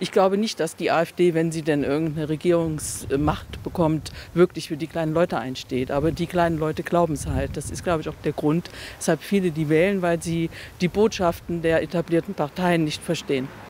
ich glaube nicht, dass die AfD, wenn sie denn irgendeine Regierungsmacht bekommt, wirklich für die kleinen Leute einsteht. Aber die kleinen Leute glauben es halt. Das ist, glaube ich, auch der Grund, weshalb viele die wählen, weil sie die Botschaften der etablierten Parteien nicht verstehen.